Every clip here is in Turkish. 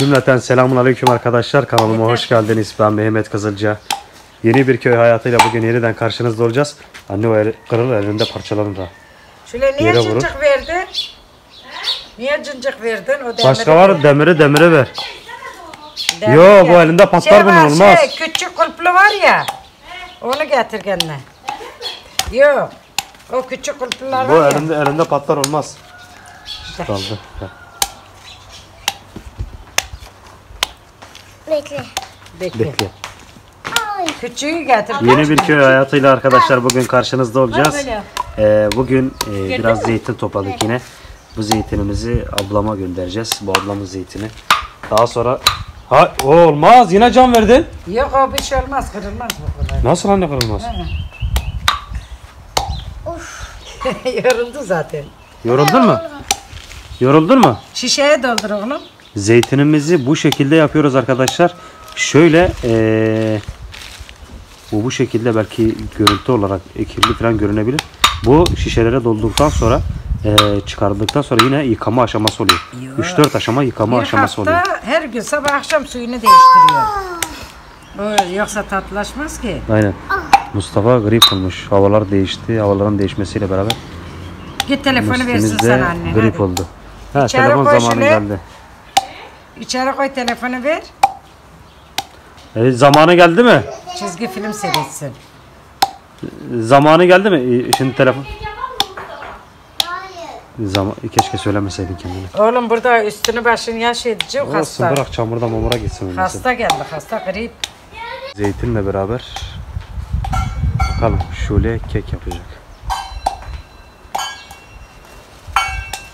Cümleten selamun aleyküm arkadaşlar. Kanalıma hoş geldiniz. Ben Mehmet Kızılca. Yeni bir köy hayatıyla bugün yeniden karşınızda olacağız. Anne o el, kırıl elinde parçalanır ha. Şöyle niye Yere cıncık verdin? Niye cıncık verdin? O demiri Başka var demiri demire ver. demiri Yo, bu elinde patlar şey bunun, var, olmaz. Şey, küçük kulplu var ya. Onu getir kendine. Yo. O küçük kulplular Bu var ya. elinde elinde patlar olmaz. İşte. Kaldı. Bekle. Bekle. Küçüğü getir. Yeni bir köy hayatıyla arkadaşlar bugün karşınızda olacağız. Ee, bugün e, biraz zeytin topladık yine. Bu zeytinimizi ablama göndereceğiz. Bu ablamın zeytini. Daha sonra ha olmaz yine can verdin. Yok o bir şey olmaz kırılmaz bu kadar. Nasıl anne kırılmaz? Yoruldu zaten. Yoruldun mu? Yoruldun mu? Şişeye doldur oğlum. Zeytinimizi bu şekilde yapıyoruz arkadaşlar. Şöyle eee, bu bu şekilde belki görüntü olarak ekirli falan görünebilir. Bu şişelere dolduktan sonra eee, çıkarıldıktan sonra yine yıkama aşaması oluyor. 3-4 aşama yıkama Bir aşaması hafta oluyor. her gün sabah akşam suyunu değiştiriyor. O, yoksa tatlılaşmaz ki. Aynen. Mustafa grip olmuş. Havalar değişti. Havaların değişmesiyle beraber Git telefonu versin sana anne. grip hadi. oldu. Ha, İçeri telefon koy zamanı geldi. İçeri koy telefonu ver. E, zamanı geldi mi? Çizgi film seyretsin. Zamanı geldi mi? E, Şimdi telefon. Hayır. Zaman, keşke söylemeseydin kendine. Oğlum burada üstünü başını yaş edecek Olsun hasta. bırak çamurda mamura gitsin öyleyse. Hasta geldi hasta grip. Zeytinle beraber bakalım şöyle kek yapacak.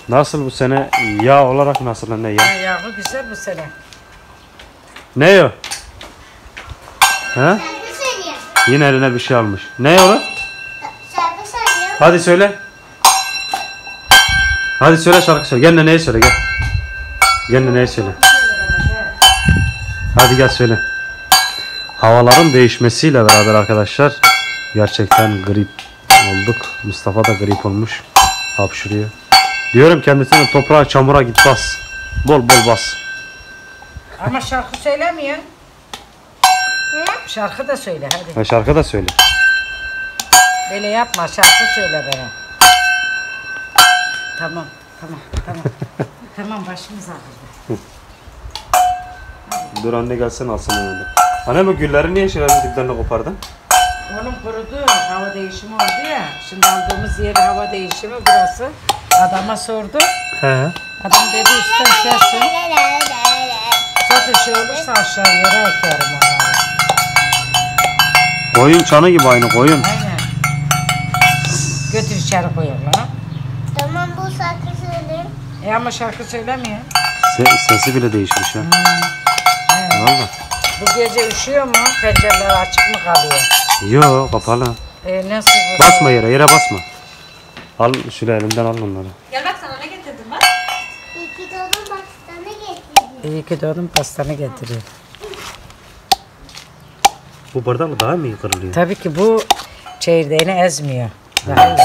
Nasıl bu sene yağ olarak nasıl anne ya? Ayağı güzel bu sene. Ne o? Ha? Yine eline bir şey almış. Ne o? Hadi söyle. Hadi söyle şarkı söyle. Gel neyi söyle gel. Gel neyi söyle. Hadi gel söyle. Havaların değişmesiyle beraber arkadaşlar gerçekten grip olduk. Mustafa da grip olmuş. Hapşırıyor. Diyorum kendisine toprağa çamura git bas. Bol bol bas. Ama şarkı söylemiyor. Şarkı da söyle hadi. Ha, şarkı da söyle. Böyle yapma şarkı söyle bana. Tamam tamam tamam. tamam başımız ağrıdı. Dur anne gelsin alsın onu. Anne bu gülleri niye şirazın diplerini kopardın? Oğlum kurudu hava değişimi oldu ya. Şimdi aldığımız yer hava değişimi burası. Adama sordu. He. Adam dedi üstten kesin. Zaten şey olursa aşağı yere ekerim onları. Koyun çanı gibi aynı koyun. Aynen. Götür içeri koyuyorlar. Tamam bu şarkı söyleyeyim. E ama şarkı söylemiyor. Se- sesi bile değişmiş ha. Valla. Bu gece üşüyor mu? Pencereler açık mı kalıyor? Yo kapalı. E nasıl bu? Basma yere, yere basma. Al şöyle elimden al onları. Gel bak sana ne getirdim bak. İki dolu bastana getirdim. İyi ki doğdun pastanı getiriyor. Bu bardakla daha mı iyi kırılıyor? Tabii ki bu çeyirdeğini ezmiyor. Daha iyi.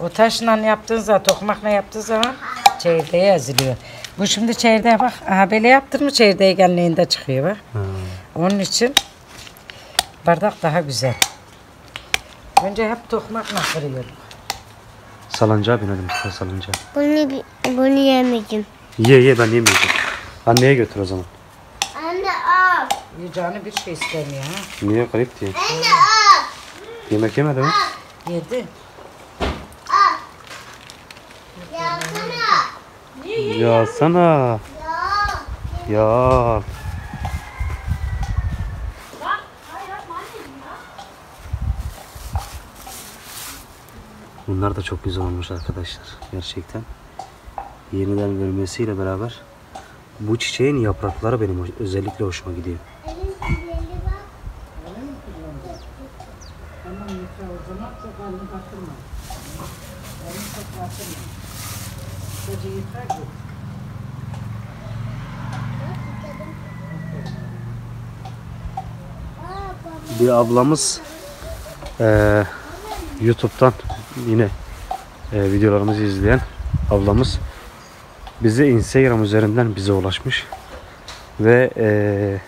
O taşla yaptığın zaman, tokmakla yaptığın zaman çeyirdeği eziliyor. Bu şimdi çeyirdeğe bak. Aha böyle yaptın mı çeyirdeği genliğinde çıkıyor bak. Onun için bardak daha güzel. Önce hep tokmakla kırıyorduk. Salıncağa binelim usta salıncağa. Bunu, bunu yemeyeceğim. Ye ye ben yemeyeceğim. Anneye götür o zaman. Anne al. Yiyeceğini bir şey istemiyor ha. Niye garip diye. Anne al. Yemek yemedi mi? Yedi. Yapsana. Ya sana. Ya. Ya. Bunlar da çok güzel olmuş arkadaşlar. Gerçekten. Yeniden vermesiyle beraber bu çiçeğin yaprakları benim özellikle hoşuma gidiyor. Bir ablamız eee, YouTube'dan yine eee, videolarımızı izleyen ablamız bize Instagram üzerinden bize ulaşmış. ve eee,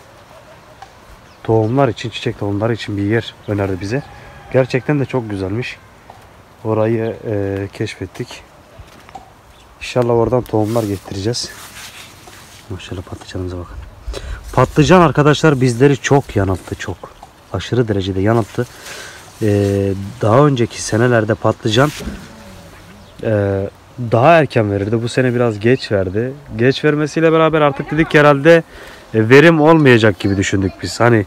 tohumlar için, çiçek tohumları için bir yer önerdi bize. Gerçekten de çok güzelmiş. Orayı eee, keşfettik. İnşallah oradan tohumlar getireceğiz. Maşallah patlıcanımıza bakın. Patlıcan arkadaşlar bizleri çok yanılttı çok. Aşırı derecede yanılttı. Ee, daha önceki senelerde patlıcan e, daha erken verirdi. Bu sene biraz geç verdi. Geç vermesiyle beraber artık dedik herhalde e, verim olmayacak gibi düşündük biz. Hani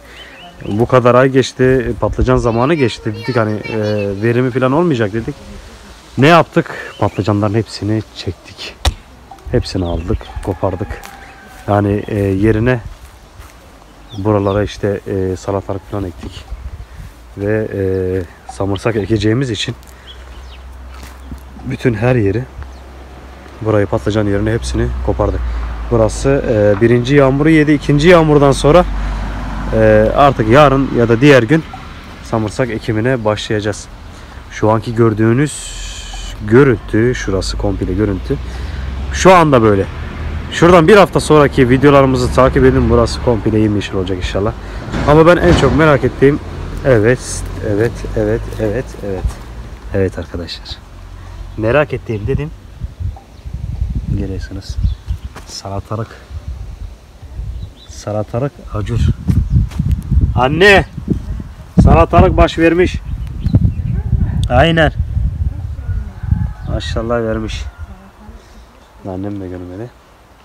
bu kadar ay geçti, patlıcan zamanı geçti dedik hani e, verimi falan olmayacak dedik. Ne yaptık? Patlıcanların hepsini çektik. Hepsini aldık, kopardık. Yani e, yerine buralara işte e, salatalık falan ektik. Ve e, samırsak ekeceğimiz için bütün her yeri burayı patlıcan yerine hepsini kopardık. Burası e, birinci yağmuru yedi. ikinci yağmurdan sonra e, artık yarın ya da diğer gün samırsak ekimine başlayacağız. Şu anki gördüğünüz görüntü, şurası komple görüntü. Şu anda böyle. Şuradan bir hafta sonraki videolarımızı takip edin. Burası komple yemyeşil olacak inşallah. Ama ben en çok merak ettiğim evet, evet, evet, evet, evet. Evet arkadaşlar. Merak ettiğim dedim. Geliyorsunuz. Salatalık. Salatalık acur. Anne! Salatalık baş vermiş. Aynen. Maşallah vermiş. Annem de görmedi.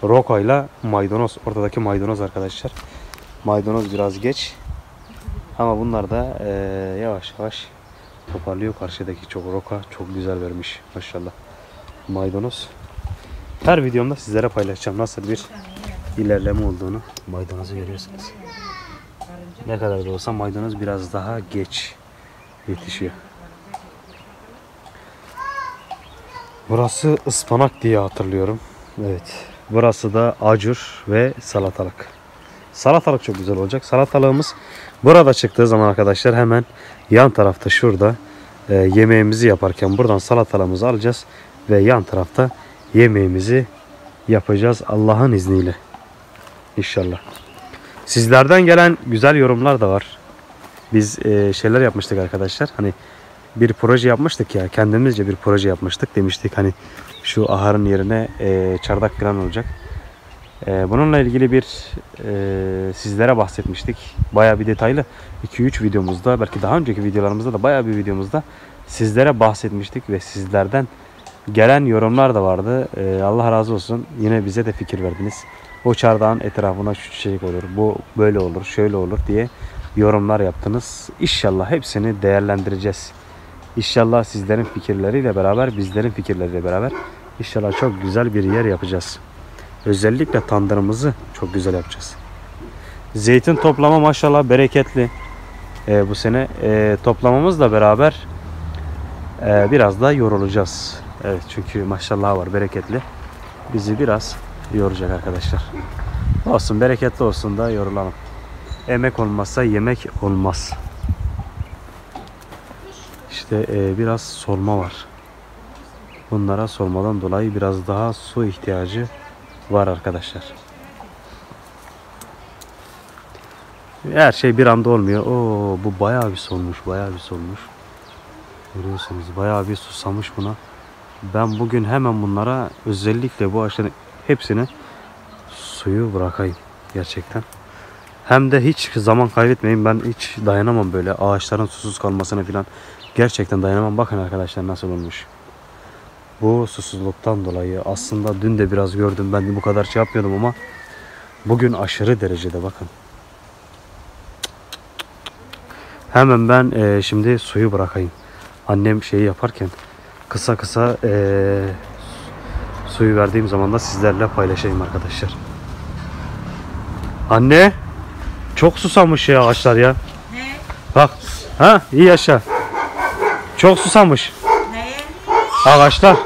Roka ile maydanoz. Ortadaki maydanoz arkadaşlar. Maydanoz biraz geç. Ama bunlar da eee, yavaş yavaş toparlıyor. Karşıdaki çok roka çok güzel vermiş. Maşallah. Maydanoz. Her videomda sizlere paylaşacağım nasıl bir ilerleme olduğunu. Maydanozu görüyorsunuz. Ne kadar da olsa maydanoz biraz daha geç yetişiyor. Burası ıspanak diye hatırlıyorum. Evet. Burası da acur ve salatalık. Salatalık çok güzel olacak. Salatalığımız burada çıktığı zaman arkadaşlar hemen yan tarafta şurada e, yemeğimizi yaparken buradan salatalığımızı alacağız ve yan tarafta yemeğimizi yapacağız Allah'ın izniyle. İnşallah. Sizlerden gelen güzel yorumlar da var. Biz e, şeyler yapmıştık arkadaşlar. Hani bir proje yapmıştık ya. Kendimizce bir proje yapmıştık. Demiştik hani şu aharın yerine e, çardak falan olacak. E, bununla ilgili bir e, sizlere bahsetmiştik. Baya bir detaylı 2-3 videomuzda belki daha önceki videolarımızda da baya bir videomuzda sizlere bahsetmiştik ve sizlerden gelen yorumlar da vardı. E, Allah razı olsun. Yine bize de fikir verdiniz. O çardağın etrafına şu çiçek olur, bu böyle olur, şöyle olur diye yorumlar yaptınız. İnşallah hepsini değerlendireceğiz. İnşallah sizlerin fikirleriyle beraber, bizlerin fikirleriyle beraber inşallah çok güzel bir yer yapacağız. Özellikle tandırımızı çok güzel yapacağız. Zeytin toplama maşallah bereketli. Ee, bu sene e, toplamamızla beraber e, biraz da yorulacağız. Evet çünkü maşallah var bereketli. Bizi biraz yoracak arkadaşlar. Olsun bereketli olsun da yorulalım. Emek olmazsa yemek olmaz. İşte e, biraz solma var. Bunlara solmadan dolayı biraz daha su ihtiyacı var arkadaşlar. Her şey bir anda olmuyor. Oo, bu bayağı bir solmuş, bayağı bir solmuş. Görüyorsunuz bayağı bir susamış buna. Ben bugün hemen bunlara özellikle bu ağaçların hepsini suyu bırakayım gerçekten. Hem de hiç zaman kaybetmeyin. Ben hiç dayanamam böyle ağaçların susuz kalmasına falan. Gerçekten dayanamam. Bakın arkadaşlar nasıl olmuş. Bu susuzluktan dolayı aslında dün de biraz gördüm. Ben de bu kadar şey yapmıyordum ama bugün aşırı derecede bakın. Hemen ben eee, şimdi suyu bırakayım. Annem şeyi yaparken kısa kısa eee, suyu verdiğim zaman da sizlerle paylaşayım arkadaşlar. Anne çok susamış ya ağaçlar ya. Ne? Bak. Ha iyi yaşa. Çok susamış. Neye? Ağaçlar.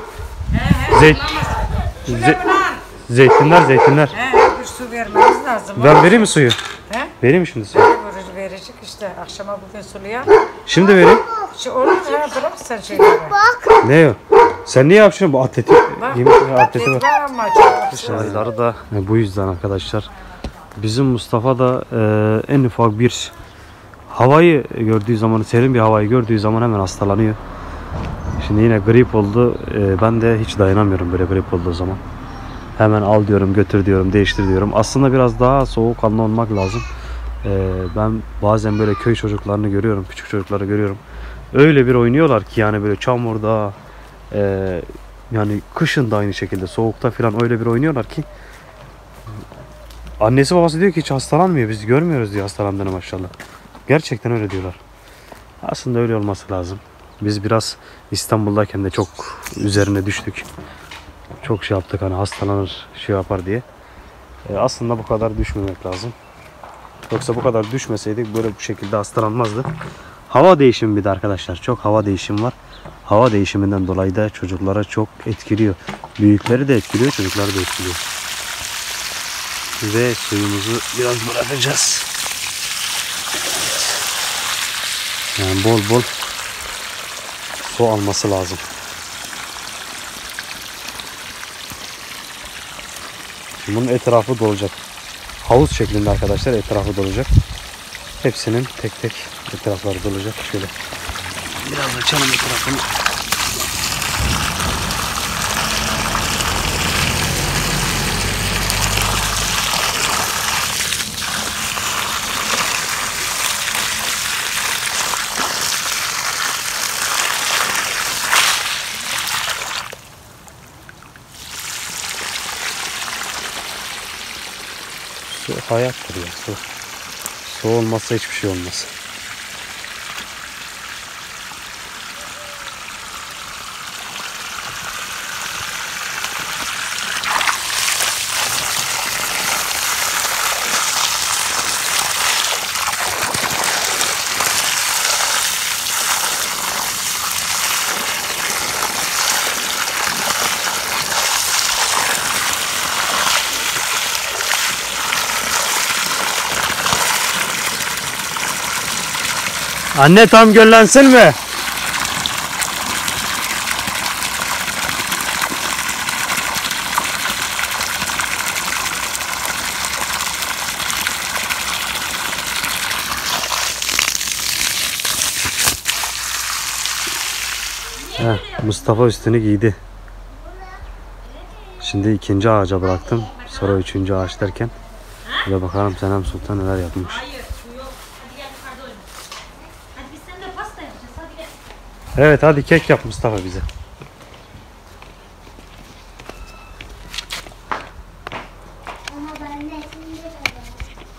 Zeyt- Ze- zeytinler zeytinler. He bir su vermemiz lazım. Ben vereyim mi suyu? He? Vereyim mi şimdi suyu? Verir, verecek işte. Akşama bugün suluya. Şimdi vereyim. Şu olur ha bırak sen şeyleri. Ne o? Sen niye yapıyorsun bu atleti? Bak Yemiş atleti var. var ama çok. Da bu yüzden arkadaşlar Bizim Mustafa da e, en ufak bir havayı gördüğü zaman, serin bir havayı gördüğü zaman hemen hastalanıyor. Şimdi yine grip oldu. E, ben de hiç dayanamıyorum böyle grip olduğu zaman. Hemen al diyorum, götür diyorum, değiştir diyorum. Aslında biraz daha soğukkanlı olmak lazım. E, ben bazen böyle köy çocuklarını görüyorum, küçük çocukları görüyorum. Öyle bir oynuyorlar ki yani böyle çamurda, e, yani kışın da aynı şekilde soğukta falan öyle bir oynuyorlar ki Annesi babası diyor ki hiç hastalanmıyor. Biz görmüyoruz diyor hastalandığını maşallah. Gerçekten öyle diyorlar. Aslında öyle olması lazım. Biz biraz İstanbul'dayken de çok üzerine düştük. Çok şey yaptık hani hastalanır şey yapar diye. E, aslında bu kadar düşmemek lazım. Yoksa bu kadar düşmeseydik böyle bu şekilde hastalanmazdı. Hava değişimi bir de arkadaşlar. Çok hava değişimi var. Hava değişiminden dolayı da çocuklara çok etkiliyor. Büyükleri de etkiliyor, çocukları da etkiliyor ve suyumuzu biraz bırakacağız. Yani bol bol su alması lazım. Bunun etrafı dolacak. Havuz şeklinde arkadaşlar etrafı dolacak. Hepsinin tek tek etrafları dolacak. Şöyle biraz açalım etrafını. Su hayattır ya su. Su olmazsa hiçbir şey olmaz. Anne tam göllensin mi? Heh, Mustafa üstünü giydi. Şimdi ikinci ağaca bıraktım. Sonra üçüncü ağaç derken. Ve bakalım Senem Sultan neler yapmış. Hayır, su yok. Hadi gel yukarıda oyna. Hadi biz seninle pasta yapacağız. Hadi gel. Evet hadi kek yap Mustafa bize.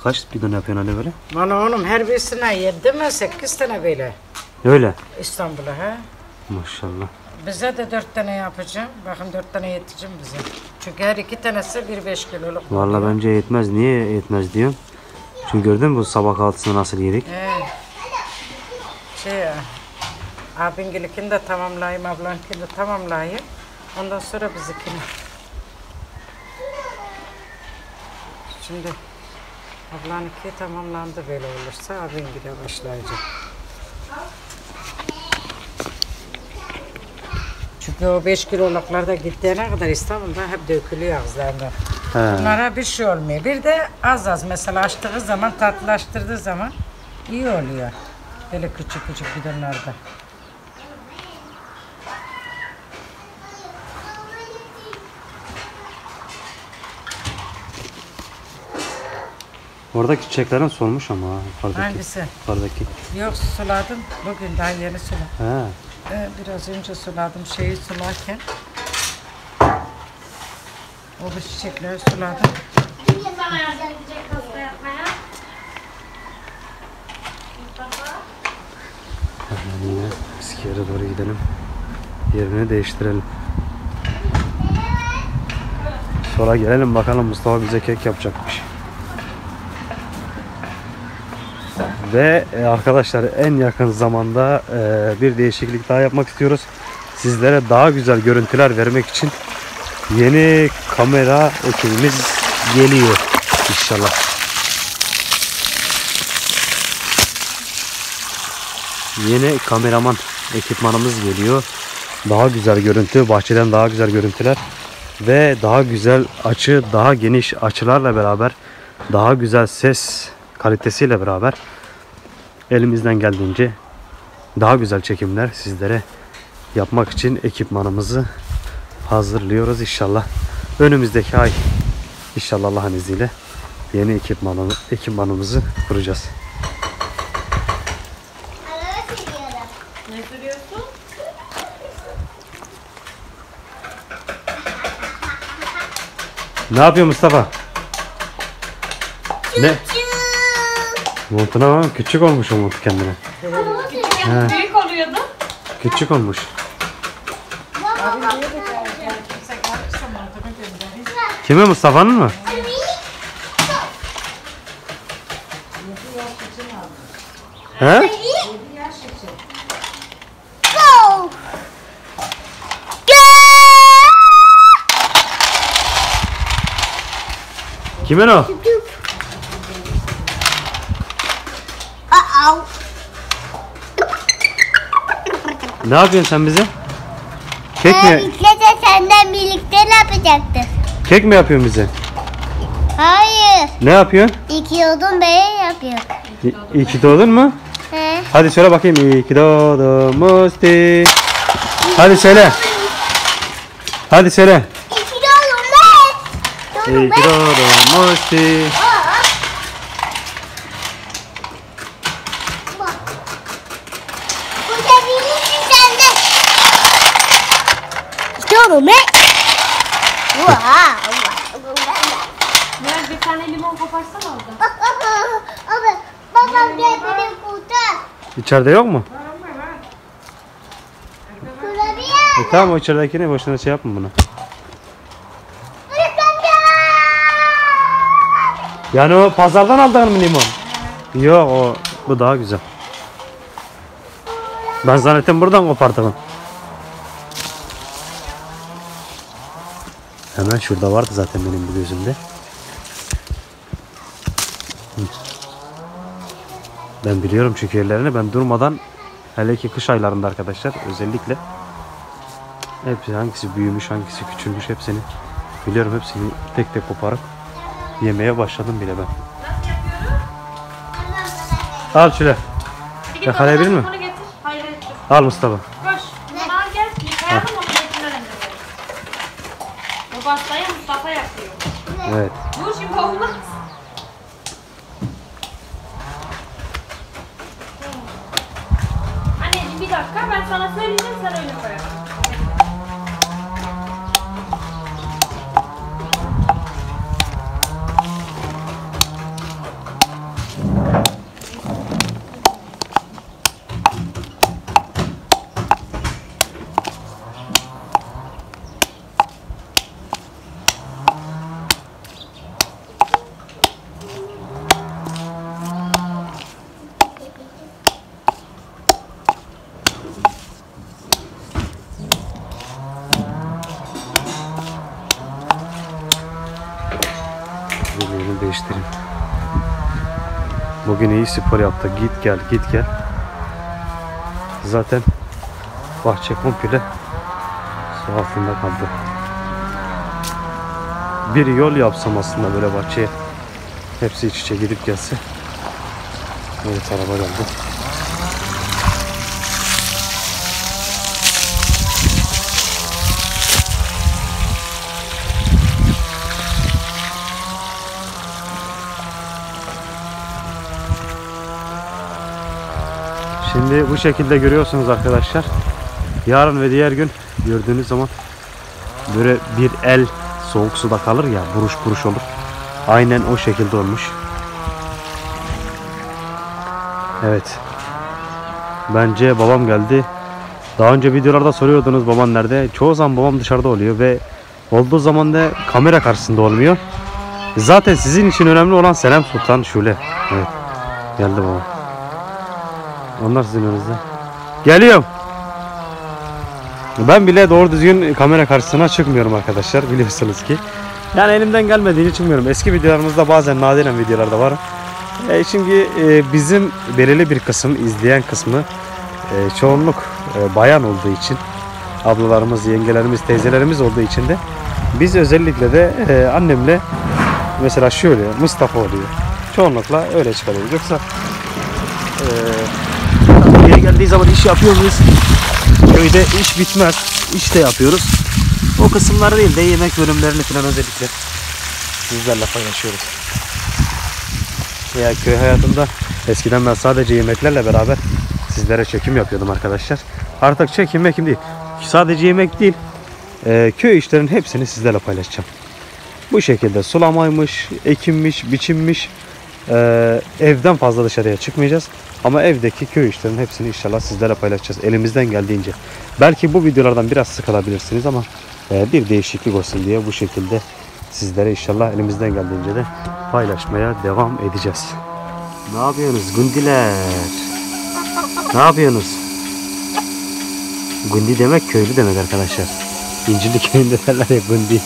Kaç bidon yapıyorsun anne böyle? Bana oğlum her birisine yedi mi sekiz tane böyle Öyle. İstanbul'a ha. Maşallah. Bize de dört tane yapacağım. Bakın dört tane yeteceğim bize. Çünkü her iki tanesi bir beş kiloluk. Vallahi bence yetmez. Niye yetmez diyorum. Çünkü gördün mü bu sabah kahvaltısını nasıl yedik? He. Şey, abingilinkini de tamamlayayım, ablankini de tamamlayayım. Ondan sonra bizikini. Şimdi ablanınki tamamlandı böyle olursa abingile başlayacak. Çünkü o 5 kiloluklar da gittiğine kadar İstanbul'da hep dökülüyor ağızlarında. He. Bunlara bir şey olmuyor. Bir de az az mesela açtığı zaman, tatlılaştırdığı zaman iyi oluyor. Böyle küçük küçük bidonlarda. Oradaki çiçeklerin solmuş ama ha, yukarıdaki. Hangisi? Yukarıdaki. Yok suladım. Bugün daha yeni suladım. He. Ee, biraz önce suladım şeyi sularken. O bu çiçekleri suladım. Kim bana yardım edecek pasta yapmaya? Hemen yine eski yere doğru gidelim. Yerini değiştirelim. Sonra gelelim bakalım Mustafa bize kek yapacakmış. Ve e, arkadaşlar en yakın zamanda e, bir değişiklik daha yapmak istiyoruz. Sizlere daha güzel görüntüler vermek için yeni kamera ekibimiz geliyor inşallah. Yeni kameraman ekipmanımız geliyor. Daha güzel görüntü, bahçeden daha güzel görüntüler ve daha güzel açı, daha geniş açılarla beraber daha güzel ses kalitesiyle beraber elimizden geldiğince daha güzel çekimler sizlere yapmak için ekipmanımızı hazırlıyoruz inşallah. Önümüzdeki ay inşallah Allah'ın izniyle yeni ekipmanı, ekipmanımızı kuracağız. Ne yapıyor Mustafa? Ne? Montuna bak küçük olmuş o mont kendine. Küçükken büyük oluyordu. Küçük olmuş. Kimi Mustafa'nın mı? He? Kimin o? Ne yapıyorsun sen bize? Kek Ee, mi? Bekle de senden birlikte ne yapacaktık? Kek mi yapıyorsun bize? Hayır. Ne yapıyorsun? İki yudum beyin yapıyor. İ- İyi ki doğdun mu? He. Hadi söyle bakayım. İyi ki doğdun Musti. Hadi söyle. Hadi söyle. İki yudum be. İyi ki doğdun Musti. Bu da benim sende. İki yudum be. Vaa. Meğer bir tane limon koparsana orada. Abi, babam gel beni kurtar. İçeride yok mu? E tamam o içeridekini boşuna şey yapma bunu. Yani o pazardan aldığın mı limon? Yok o bu daha güzel. Ben zannettim buradan kopardım. Hemen şurada vardı zaten benim bu gözümde. Ben biliyorum çünkü yerlerini ben durmadan hele ki kış aylarında arkadaşlar özellikle hepsi hangisi büyümüş hangisi küçülmüş hepsini biliyorum hepsini tek tek koparıp yemeye başladım bile ben. Al şöyle. Yakalayabilir mi? Hayır. Al Mustafa. Koş. Bunu al gel. Yıkayalım onu. Bu pastayı Mustafa yapıyor. Evet. Dur şimdi olmaz. Anneciğim bir dakika ben sana söyleyeceğim sen öyle koyarsın. Yerini değiştireyim. Bugün iyi spor yaptı. Git gel git gel. Zaten bahçe komple su altında kaldı. Bir yol yapsam aslında böyle bahçeye. Hepsi iç içe gidip gelse. Evet araba geldi. Şimdi bu şekilde görüyorsunuz arkadaşlar. Yarın ve diğer gün gördüğünüz zaman böyle bir el soğuk suda kalır ya buruş buruş olur. Aynen o şekilde olmuş. Evet. Bence babam geldi. Daha önce videolarda soruyordunuz baban nerede? Çoğu zaman babam dışarıda oluyor ve olduğu zaman da kamera karşısında olmuyor. Zaten sizin için önemli olan Selam Sultan Şule. Evet. Geldi babam. Onlar sizin önünüzde. Geliyorum. Ben bile doğru düzgün kamera karşısına çıkmıyorum arkadaşlar biliyorsunuz ki. Yani elimden gelmediğini çıkmıyorum. Eski videolarımızda bazen nadiren videolarda var. E, çünkü e, bizim belirli bir kısım, izleyen kısmı e, çoğunluk e, bayan olduğu için ablalarımız, yengelerimiz, teyzelerimiz olduğu için de biz özellikle de e, annemle mesela şöyle Mustafa oluyor. Çoğunlukla öyle çıkarıyor. Yoksa yeri geldiği zaman iş yapıyor muyuz? Köyde iş bitmez. İş de yapıyoruz. O kısımları değil de yemek bölümlerini falan özellikle sizlerle paylaşıyoruz. Ya köy hayatında eskiden ben sadece yemeklerle beraber sizlere çekim yapıyordum arkadaşlar. Artık çekim mekim değil. Sadece yemek değil. eee, köy işlerinin hepsini sizlerle paylaşacağım. Bu şekilde sulamaymış, ekimmiş, biçimmiş. Eee, evden fazla dışarıya çıkmayacağız. Ama evdeki köy işlerinin hepsini inşallah sizlerle paylaşacağız. Elimizden geldiğince. Belki bu videolardan biraz sıkılabilirsiniz ama eee, bir değişiklik olsun diye bu şekilde sizlere inşallah elimizden geldiğince de paylaşmaya devam edeceğiz. Ne yapıyorsunuz gundiler? Ne yapıyorsunuz? Gundi demek köylü demek arkadaşlar. İncirli köyünde derler ya gundi.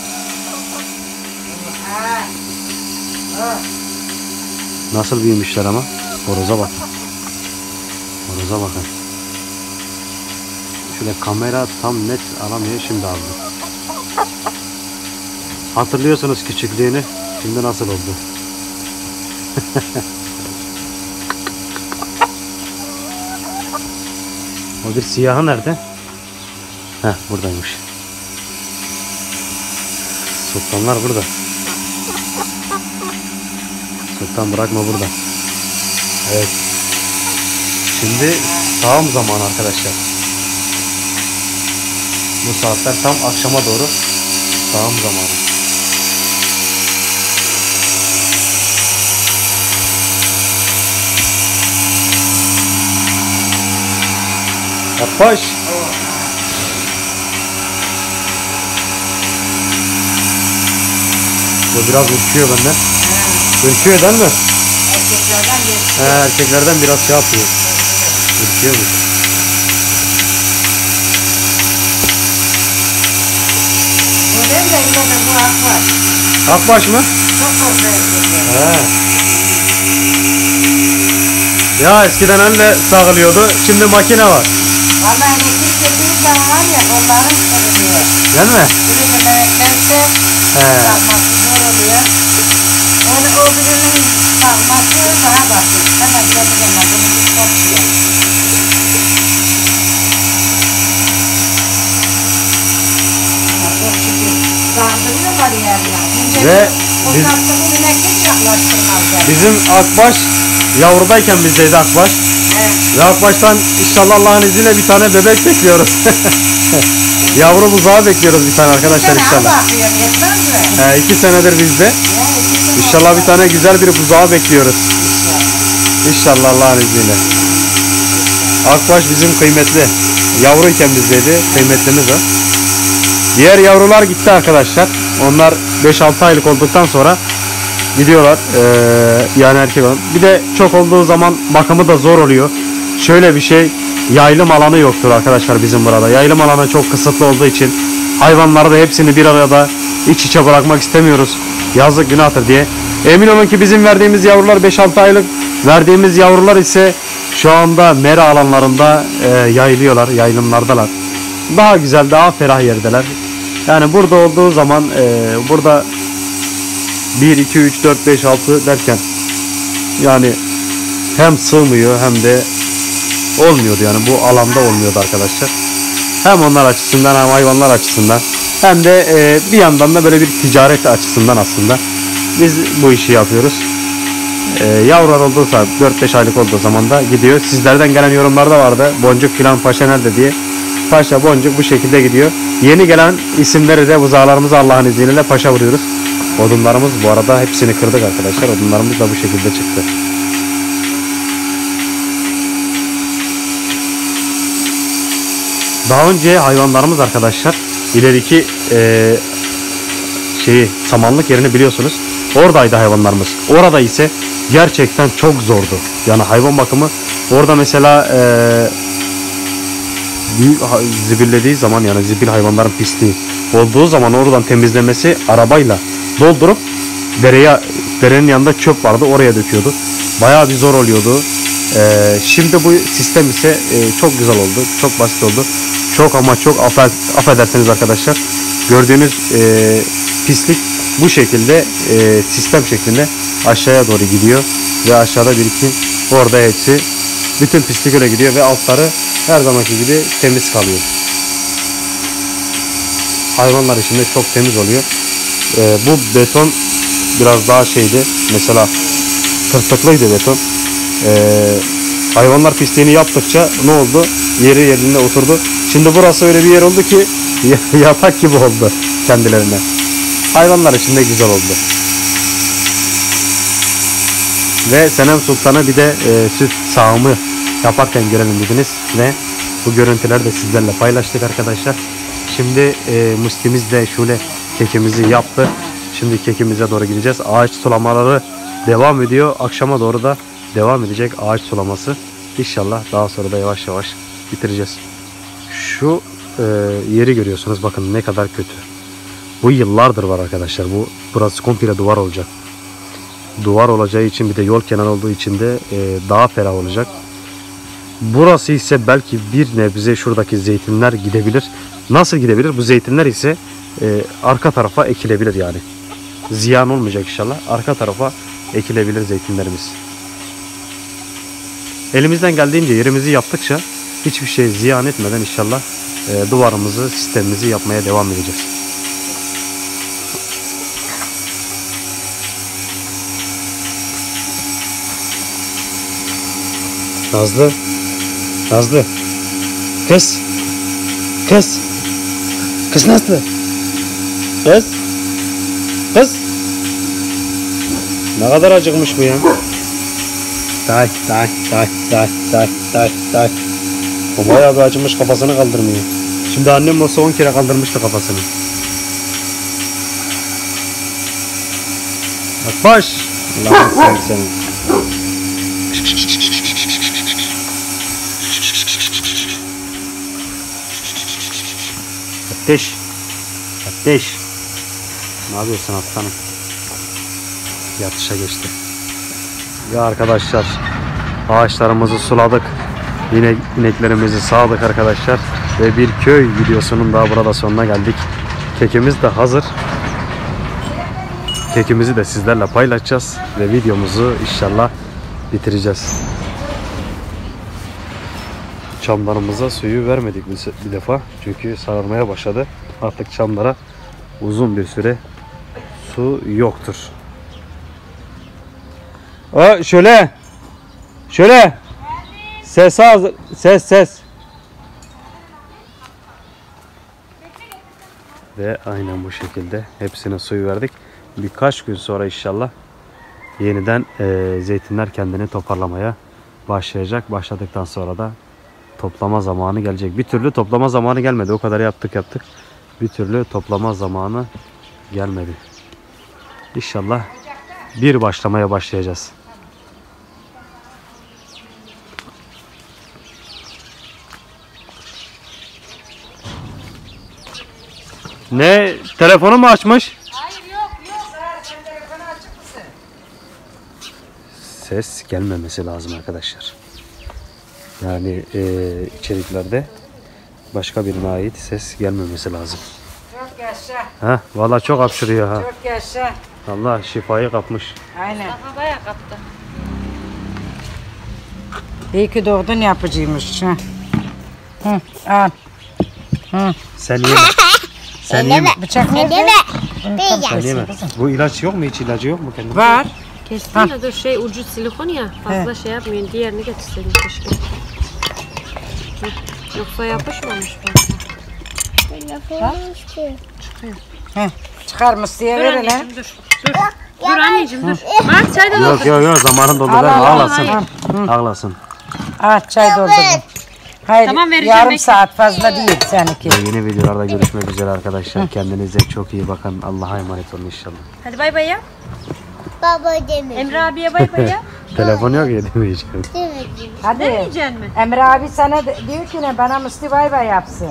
Nasıl büyümüşler ama? Horoza bakın. Horoza bakın. Şöyle kamera tam net alamıyor şimdi aldı. Hatırlıyorsunuz küçüklüğünü. Şimdi nasıl oldu? o bir siyahı nerede? Heh buradaymış. Sultanlar burada. Sultan bırakma burada. Evet. Şimdi sağım zamanı arkadaşlar. Bu saatler tam akşama doğru sağım zamanı. Yaklaş. Bu biraz ürküyor benden. Ürküyor değil mi? Erkeklerden bir He, erkeklerden biraz şey yapıyor. Ürküyormuş. Değil de yine bu hak var. Akbaş mı? Çok erkekler. He. Ya eskiden elle sağlıyordu. Şimdi makine var. Vallahi elektrik dediği zaman var ya kolların kırılıyor. Değil mi? Mehmetlerse He. takması zor oluyor. Daha basit. Hemen bunu bir çok şükür. Yerler. Önce Ve o biz- tatlı bu inek hiç yaklaştırmazlar. Bizim akbaş yavrudayken bizdeydi akbaş. He. Ve akbaştan inşallah Allah'ın izniyle bir tane bebek bekliyoruz. Yavru buzağı bekliyoruz bir tane arkadaşlar Sen al inşallah. bakıyor, yetmez mi? He, iki senedir bizde. Sene İnşallah bir tane güzel bir buzağı bekliyoruz. İnşallah Allah'ın izniyle. Akbaş bizim kıymetli. Yavruyken bizdeydi. Kıymetlimiz o. Diğer yavrular gitti arkadaşlar. Onlar 5-6 aylık olduktan sonra gidiyorlar. Ee, yani erkek olan. Bir de çok olduğu zaman bakımı da zor oluyor. Şöyle bir şey yaylım alanı yoktur arkadaşlar bizim burada. Yaylım alanı çok kısıtlı olduğu için hayvanları da hepsini bir arada iç içe bırakmak istemiyoruz. Yazık günahtır diye. Emin olun ki bizim verdiğimiz yavrular 5-6 aylık. Verdiğimiz yavrular ise şu anda mera alanlarında e, yayılıyorlar. Yaylımlardalar. Daha güzel, daha ferah yerdeler. Yani burada olduğu zaman e, burada 1, 2, 3, 4, 5, 6 derken yani hem sığmıyor hem de olmuyordu yani bu alanda olmuyordu arkadaşlar. Hem onlar açısından hem hayvanlar açısından hem de e, bir yandan da böyle bir ticaret açısından aslında biz bu işi yapıyoruz. E, yavrular olduğu zaman 4-5 aylık olduğu zaman da gidiyor. Sizlerden gelen yorumlarda vardı. Boncuk filan paşa nerede diye. Paşa boncuk bu şekilde gidiyor. Yeni gelen isimleri de buzağlarımızı Allah'ın izniyle paşa vuruyoruz. Odunlarımız bu arada hepsini kırdık arkadaşlar. Odunlarımız da bu şekilde çıktı. Daha önce hayvanlarımız arkadaşlar ileriki eee şeyi samanlık yerini biliyorsunuz. Oradaydı hayvanlarımız. Orada ise gerçekten çok zordu. Yani hayvan bakımı orada mesela eee büyük zibillediği zaman yani zibil hayvanların pisliği olduğu zaman oradan temizlemesi arabayla doldurup dereye derenin yanında çöp vardı oraya döküyordu. Bayağı bir zor oluyordu. Ee, şimdi bu sistem ise e, çok güzel oldu. Çok basit oldu. Çok ama çok affed, affedersiniz arkadaşlar. Gördüğünüz e, pislik bu şekilde e, sistem şeklinde aşağıya doğru gidiyor ve aşağıda birikim orada hepsi bütün pislik öyle gidiyor ve altları her zamanki gibi temiz kalıyor. Hayvanlar için de çok temiz oluyor. E, bu beton biraz daha şeydi. Mesela tırtıklıydı beton. E, hayvanlar pisliğini yaptıkça ne oldu? Yeri yerine oturdu. Şimdi burası öyle bir yer oldu ki yatak gibi oldu kendilerine. Hayvanlar için de güzel oldu. Ve Senem Sultan'a bir de e, süt sağımı yaparken görelim dediniz ve bu görüntüleri de sizlerle paylaştık arkadaşlar. Şimdi e, Musti'miz de şöyle kekimizi yaptı. Şimdi kekimize doğru gideceğiz. Ağaç sulamaları devam ediyor. Akşama doğru da devam edecek ağaç sulaması. İnşallah daha sonra da yavaş yavaş bitireceğiz. Şu e, yeri görüyorsunuz bakın ne kadar kötü. Bu yıllardır var arkadaşlar. Bu burası komple duvar olacak. Duvar olacağı için bir de yol kenarı olduğu için de e, daha ferah olacak. Burası ise belki bir nebze şuradaki zeytinler gidebilir. Nasıl gidebilir? Bu zeytinler ise e, arka tarafa ekilebilir yani. Ziyan olmayacak inşallah. Arka tarafa ekilebilir zeytinlerimiz. Elimizden geldiğince yerimizi yaptıkça hiçbir şey ziyan etmeden inşallah e, duvarımızı, sistemimizi yapmaya devam edeceğiz. Nazlı. Nazlı. Kız. Kız. Kız Nazlı. Kız. Kız. Ne kadar acıkmış bu ya. Day day day day day day day. O bayağı bir acımış kafasını kaldırmıyor. Şimdi annem olsa 10 kere kaldırmıştı kafasını. Bak baş. Allah'ın sen senin. Ateş. Ateş. Ne yapıyorsun aslanım? Yatışa geçti. Ya arkadaşlar ağaçlarımızı suladık. Yine ineklerimizi sağdık arkadaşlar. Ve bir köy videosunun daha burada sonuna geldik. Kekimiz de hazır. Kekimizi de sizlerle paylaşacağız. Ve videomuzu inşallah bitireceğiz. Çamlarımıza suyu vermedik bir, defa. Çünkü sararmaya başladı. Artık çamlara uzun bir süre su yoktur. Aa, şöyle. Şöyle. Ses hazır. Ses ses. Ve aynen bu şekilde hepsine suyu verdik. Birkaç gün sonra inşallah yeniden eee, zeytinler kendini toparlamaya başlayacak. Başladıktan sonra da toplama zamanı gelecek. Bir türlü toplama zamanı gelmedi. O kadar yaptık yaptık. Bir türlü toplama zamanı gelmedi. İnşallah bir başlamaya başlayacağız. Ne? Telefonu mu açmış? Hayır yok yok. Sen telefonu açık mısın? Ses gelmemesi lazım arkadaşlar. Yani eee, içeriklerde başka birine ait ses gelmemesi lazım. Çok yaşa. Ha, vallahi çok hapşırıyor ha. Çok yaşa. Allah şifayı kapmış. Aynen. Aha bayağı kaptı. İyi ki doğdun yapıcıymış. Hı. Hı, al. Hı. Sen yeme. Sen yeme. Bıçak nerede? Sen yeme. Bu ilaç yok mu hiç ilacı yok mu kendine? Var. Kestin de dur şey ucu silikon ya fazla şey yapmayın. Diğerini getirseydin keşke. Yoksa yapışmamış fazla. Hı. Çıkarmış diye Dur verin anneciğim dur. Dur. Dur anneciğim dur. Bak çay da Yok yok yok zamanın doldu ağlasın. hayır. Ağlasın. Ah çay doldurdum. Hayır Tamam, vereceğim, yarım bekle. saat fazla değil seninki. Ve yeni videolarda görüşmek üzere arkadaşlar. Kendinize çok iyi bakın. Allah'a emanet olun inşallah. Hadi bay bay ya. Baba demiş. Emre abiye bay bay ya. Telefon yok ya demeyeceğim. Hadi. Demeyeceksin mi? Emre abi sana de- diyor ki ne bana Musti bay bay yapsın.